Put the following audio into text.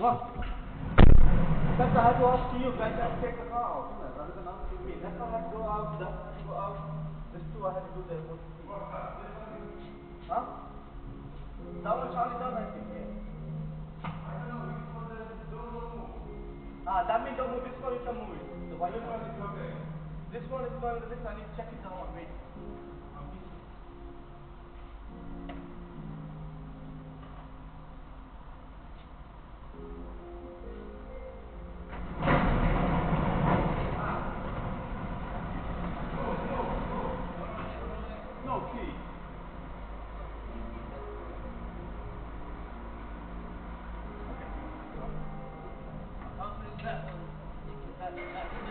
What? That's I had to ask you guys to take the car out, isn't it? Rather than asking me. That's why I had to go out, that to go out. This two I had to do the whole thing. Huh? That one Charlie done, I think, yeah. Ah, that means don't move. This one is not moving. The white one. This one is going, this I need to check it out on me. that one. That, that